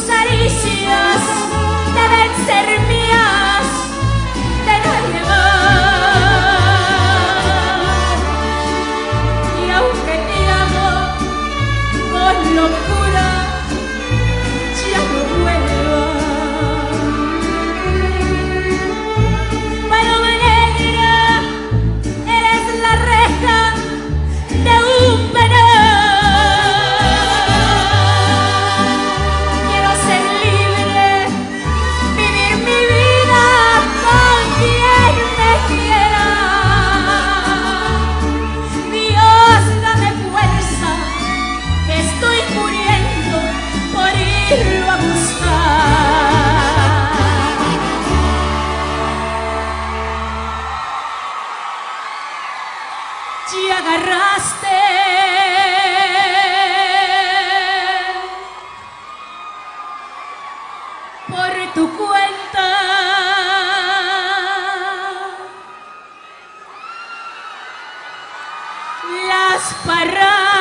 caricias deben ser mías. Agarraste por tu cuenta. Las parras